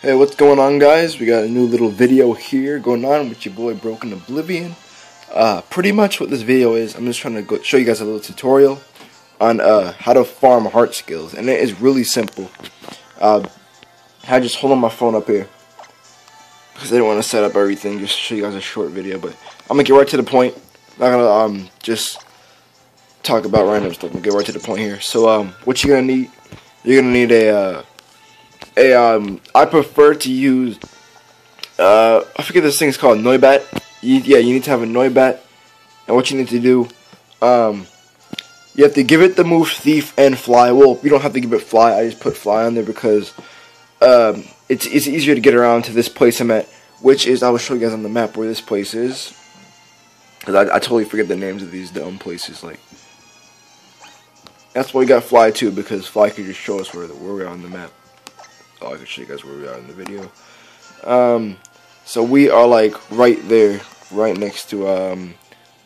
Hey, what's going on, guys? We got a new little video here going on with your boy Broken Oblivion. Uh, pretty much what this video is, I'm just trying to go show you guys a little tutorial on uh, how to farm heart scales, and it is really simple. Uh, I just hold on my phone up here because I didn't want to set up everything. Just to show you guys a short video, but I'm gonna get right to the point. I'm not gonna um just talk about random stuff. I'm gonna get right to the point here. So um, what you're gonna need, you're gonna need a uh, a um, I prefer to use uh, I forget this thing is called Noibat. You, yeah, you need to have a Noibat, and what you need to do, um, you have to give it the move Thief and Fly. Well, you don't have to give it Fly. I just put Fly on there because um, it's it's easier to get around to this place I'm at, which is I will show you guys on the map where this place is. Cause I, I totally forget the names of these dumb places. Like that's why we got Fly too, because Fly could just show us where where we are on the map. Oh, I can show you guys where we are in the video. Um, so we are like right there, right next to um,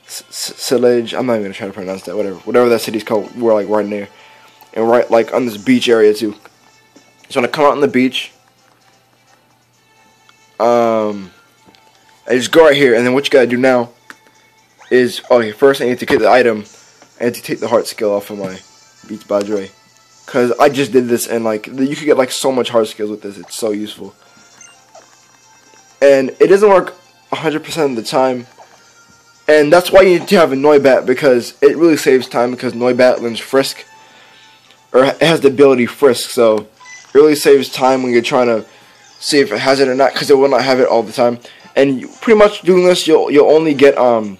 Cyllage. I'm not even gonna try to pronounce that. Whatever, whatever that city's called. We're like right there, and right like on this beach area too. So when I come out on the beach, um, I just go right here, and then what you gotta do now is okay. First, I need to get the item. I need to take the heart scale off of my Beach Badre. Because I just did this and like you could get like so much heart scales with this. It's so useful. And it doesn't work 100% of the time. And that's why you need to have a Noibat because it really saves time because Noibat learns Frisk. Or it has the ability Frisk. So it really saves time when you're trying to see if it has it or not because it will not have it all the time. And you, pretty much doing this, you'll you'll only get um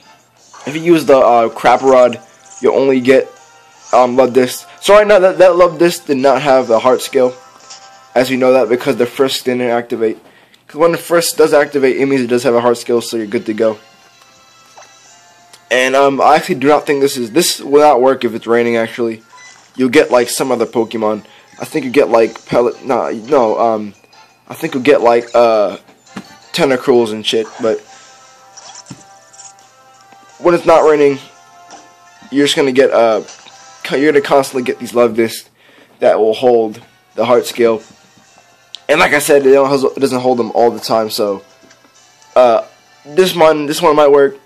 if you use the uh, crap rod, you'll only get um, Luvdisc. So right now that, that Luvdisc did not have the heart scale. As you know that because the frisk didn't activate. Because when the frisk does activate, it means it does have a heart scale, so you're good to go. And um, I actually do not think this is this will not work if it's raining. Actually, you'll get like some other Pokemon. I think you get like pellet. No, no. Um, I think you'll get like uh, Tentacruels and shit. But when it's not raining, you're just gonna get uh you're gonna constantly get these Luvdiscs that will hold the heart scale. And like I said, it, it doesn't hold them all the time. So uh, this one, this one might work.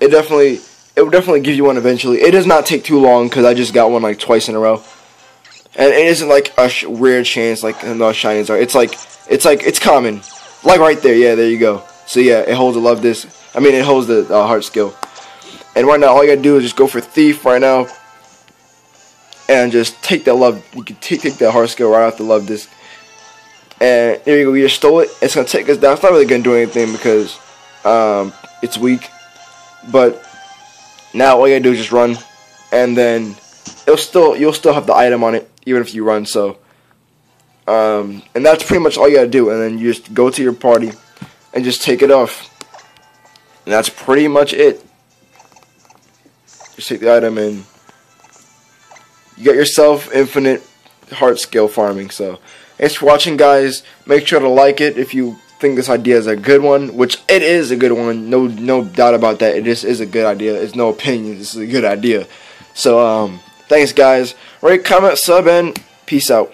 It definitely, it will definitely give you one eventually. It does not take too long because I just got one like twice in a row. And it isn't like a rare chance like the shinies are. It's like it's like it's common, like right there. Yeah, there you go. So yeah, it holds a Luvdisc. I mean, it holds the heart scale. And right now, all you gotta do is just go for Thief right now. And just take that love, you can take, take that heart scale right off the Luvdisc. And there you go, we just stole it. It's gonna take us down. It's not really gonna do anything because um, it's weak. But now all you gotta do is just run. And then it'll still you'll still have the item on it, even if you run, so um, and that's pretty much all you gotta do, and then you just go to your party and just take it off. And that's pretty much it. Just take the item and you get yourself infinite heart scale farming. So thanks for watching guys. Make sure to like it if you think this idea is a good one, which it is a good one. No no doubt about that. It just is a good idea. It's no opinion. This is a good idea. So um thanks guys. Rate, comment, sub and peace out.